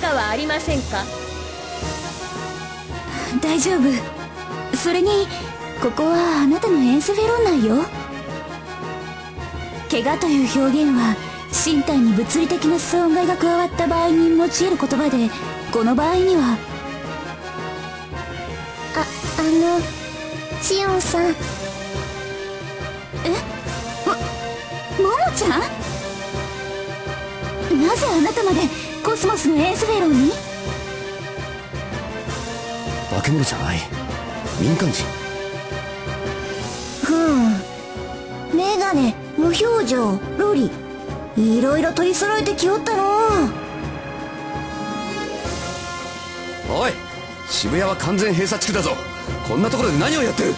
怪我はありませんか？大丈夫。それにここはあなたのエンスフェロン内よ。怪我という表現は身体に物理的な損害が加わった場合に用いる言葉でこの場合には。ああのシオンさん。え？ももちゃん？なぜあなたまでコスモスのエンスフェロンに。化け物じゃない。民間人。ふん。メガネ無表情ロリ。いろいろ取り揃えてきおったの。おい渋谷は完全閉鎖地区だぞ。こんなところで何をやってる？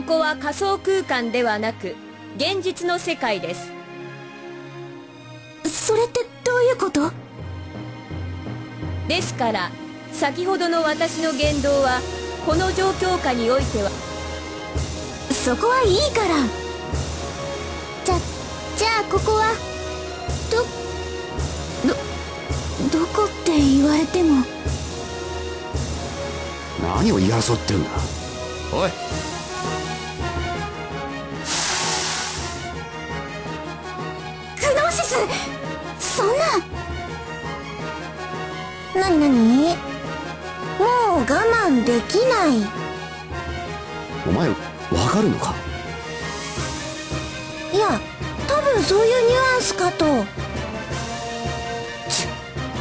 ここは仮想空間ではなく現実の世界です。それってどういうこと？ですから先ほどの私の言動はこの状況下においてはそこはいいから。じゃじゃあここはどどどこって言われても。何を言い争ってんだ？おいクノーシスそんな。なになに？もう我慢できない。お前わかるのか？いや多分そういうニュアンスかと。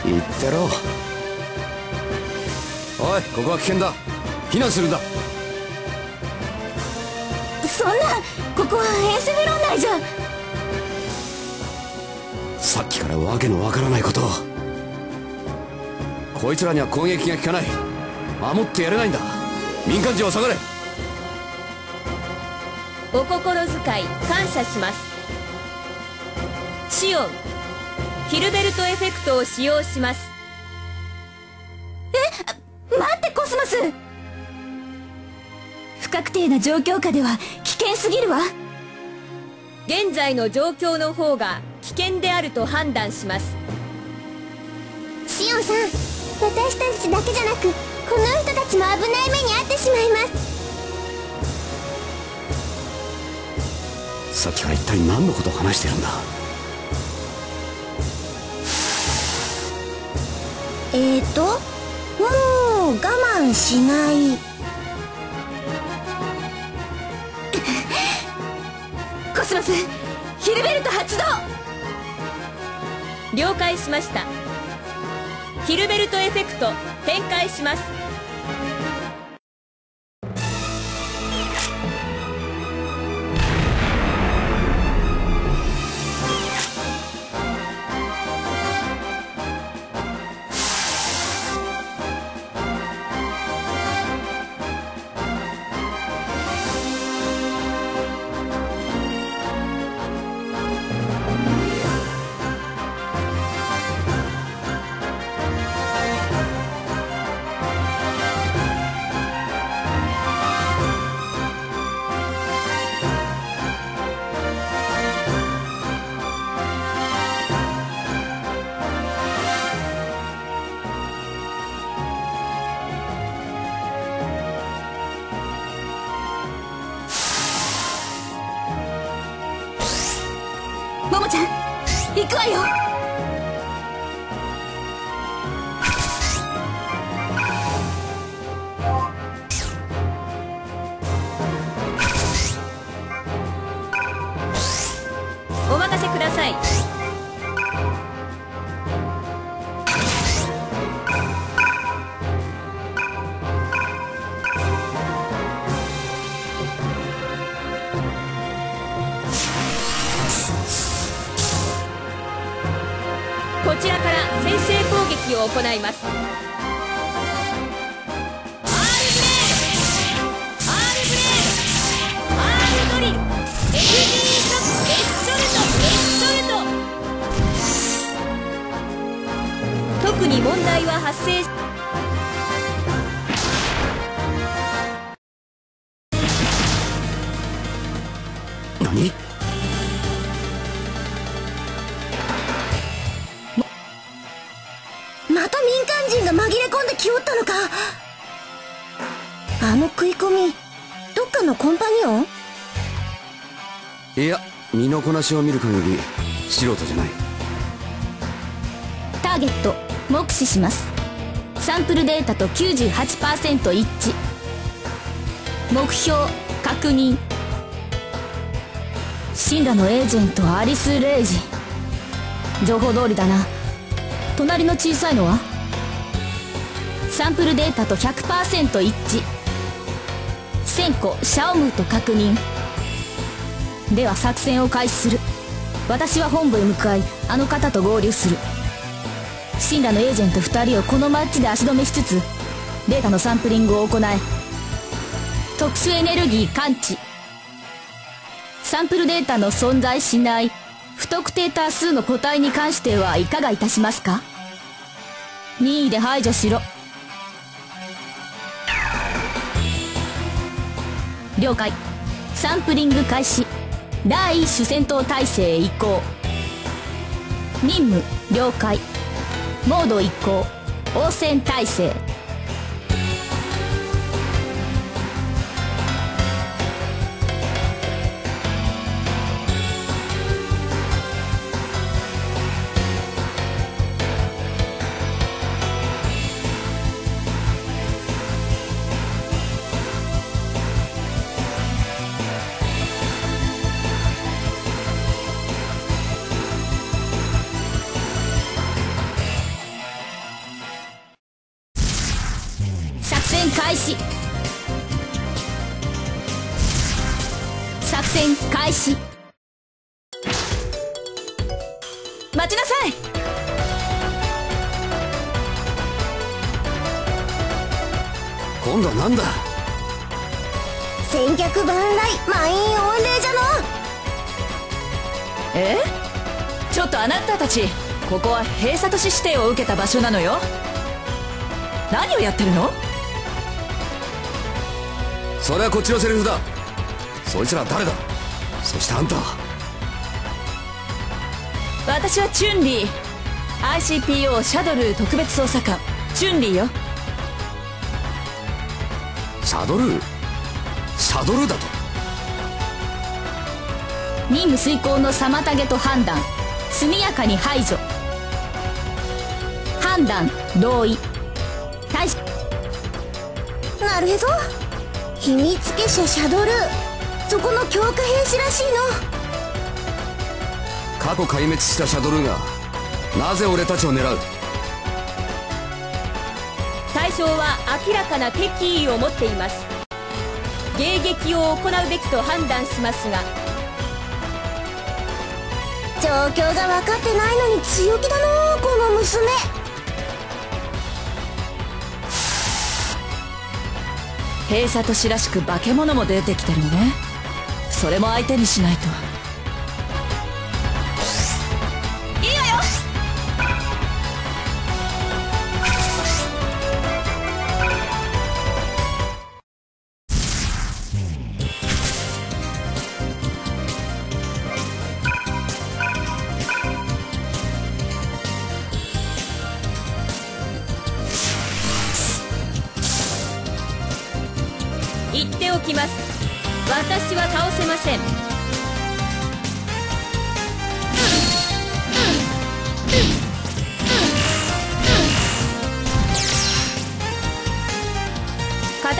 言ってろ。おいここは危険だ。避難するんだそんなここはエンスフェロン内じゃ。さっきからわけのわからないことを。こいつらには攻撃が効かない。守ってやれないんだ。民間人は下がれ。お心遣い感謝します。シオンヒルベルトエフェクトを使用します確定な状況下では危険すぎるわ。現在の状況の方が危険であると判断します。シオンさん私たちだけじゃなくこの人たちも危ない目に遭ってしまいます。さっきから一体何のことを話してるんだ？えーともう我慢しないコスモスヒルベルト発動。了解しました。ヒルベルトエフェクト展開します。行います食い込み。どっかのコンパニオン？いや身のこなしを見る限り素人じゃない。ターゲット目視します。サンプルデータと98%一致。目標確認。シンラのエージェントアリス・レイジ。情報通りだな。隣の小さいのは？サンプルデータと100%一致1000個シャオムーと確認。では作戦を開始する。私は本部へ向かいあの方と合流する。シンラのエージェント2人をこのマッチで足止めしつつデータのサンプリングを行え特殊エネルギー感知。サンプルデータの存在しない不特定多数の個体に関してはいかがいたしますか？任意で排除しろ。了解。サンプリング開始。第一種戦闘態勢移行。任務了解。モード移行。応戦態勢。待ちなさい。今度は何だ？千客万来満員御礼じゃの。え？ちょっとあなたたちここは閉鎖都市指定を受けた場所なのよ。何をやってるの？それはこっちのセリフだ。そいつら誰だ？そしてあんたは？私はチュンリー。ICPO シャドルー特別捜査官。チュンリーよ。シャドル？ーシャドルーだと？任務遂行の妨げと判断。速やかに排除。判断同意。対しなるへそ。秘密結社シャドル。そこの強化兵士らしいの過去壊滅したシャドルーがなぜ俺たちを狙う？対象は明らかな敵意を持っています。迎撃を行うべきと判断しますが。状況が分かってないのに強気だのこの娘。閉鎖都市らしく化け物も出てきてるのね。それも相手にしないと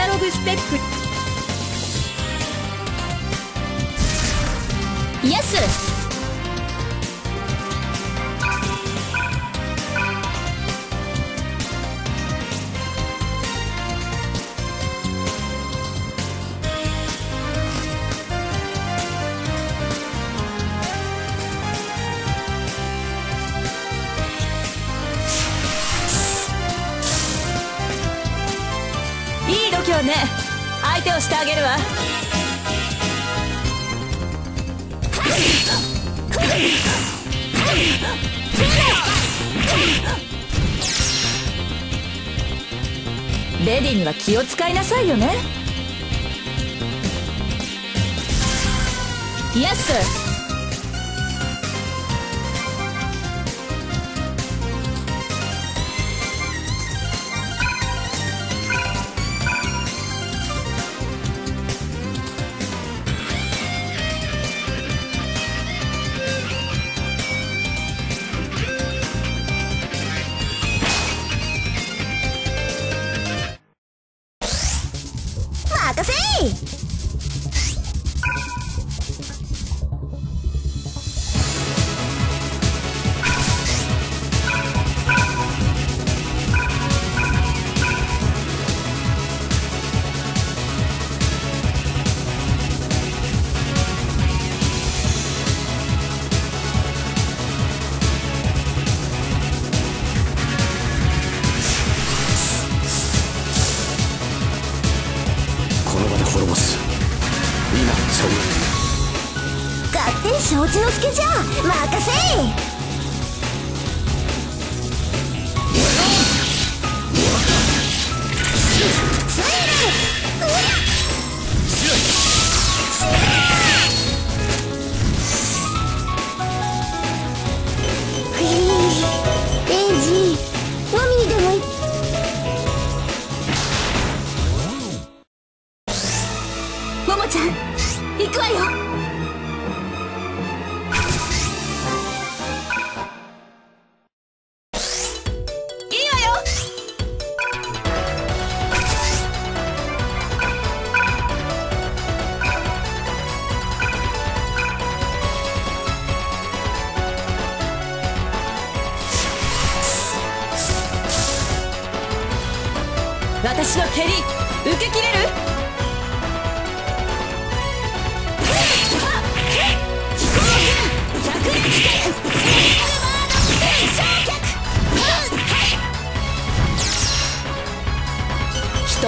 タログスペック。イエス。あげるわ。レディには気を使いなさいよね。イエ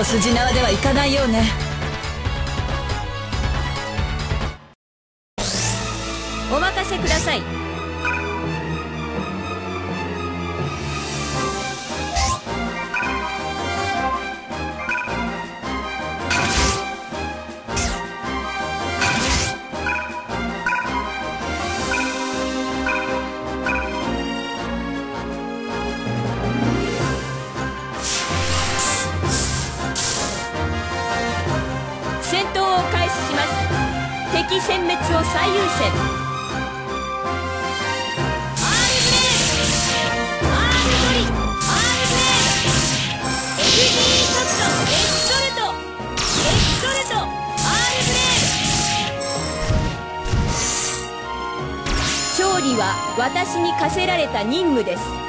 筋縄ではいかないようね。勝殲滅を最優先。は私に課せられた任務です。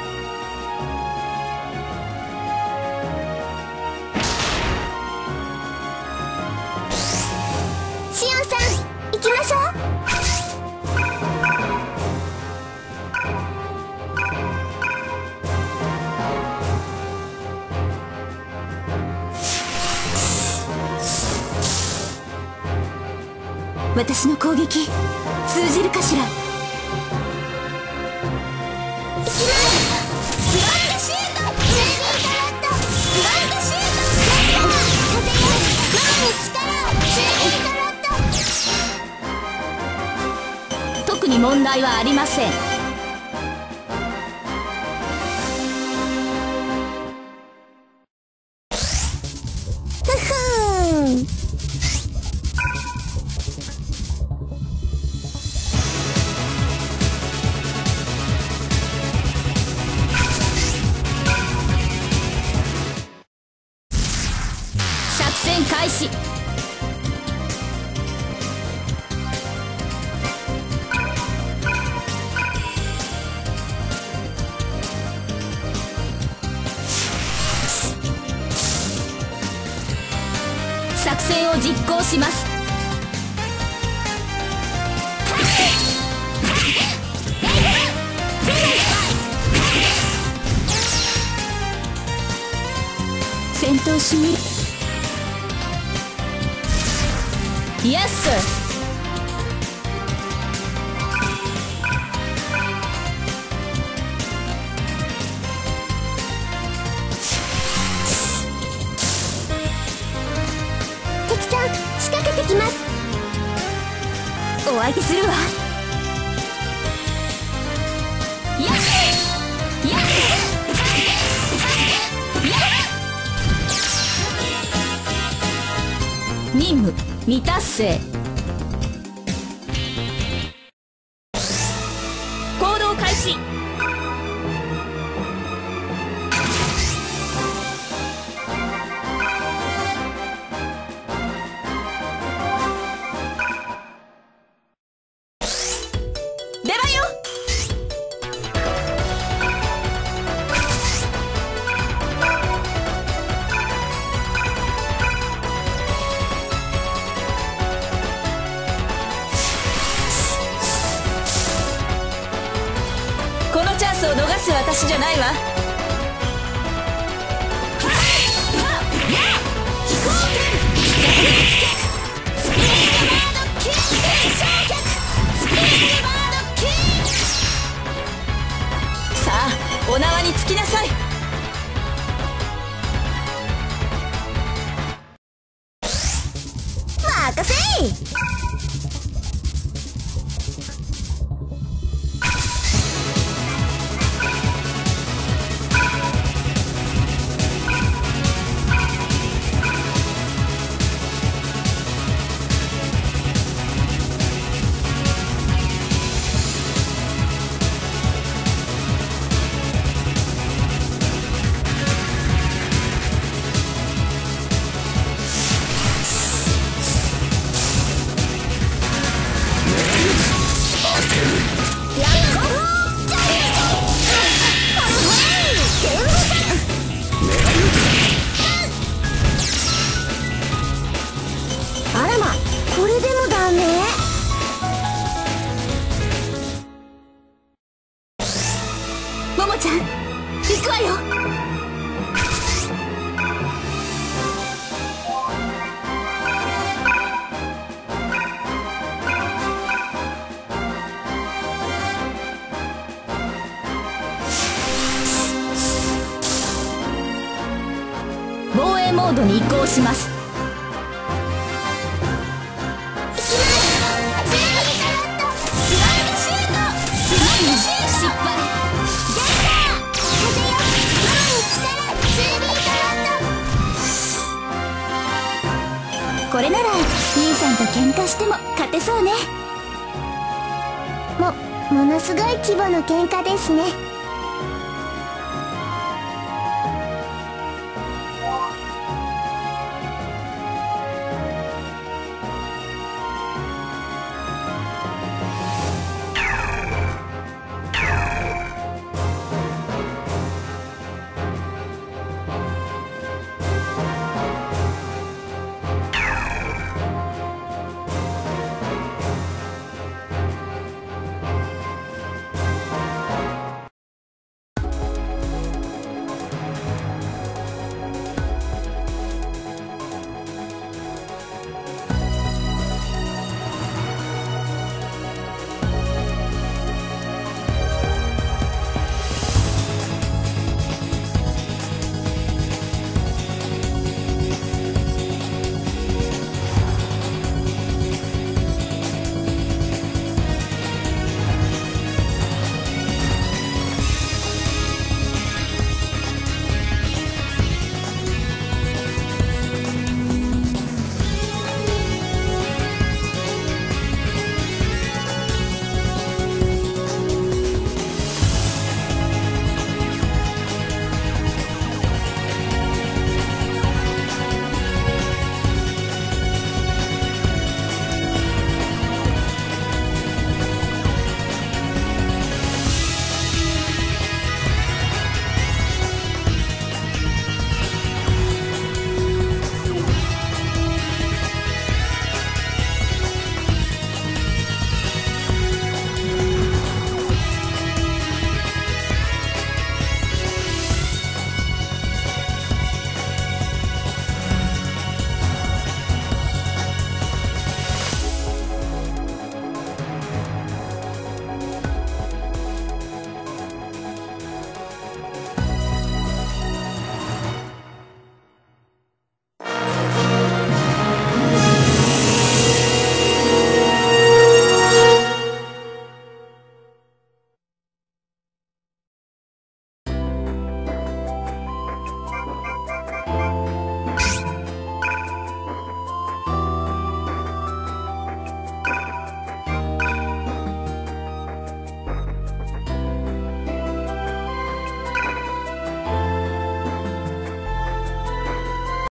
私の攻撃通じるかしら？特に問題はありません。きするわ。任務未達成。Kasi! 喧嘩しても勝てそうね。もものすごい規模の喧嘩ですね。